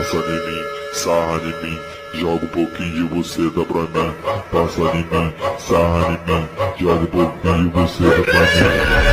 Passa em mim, sarra em mim, joga um pouquinho de você da pra mim. Passa em mim, sarra em mim, joga um pouquinho de você da pra mim.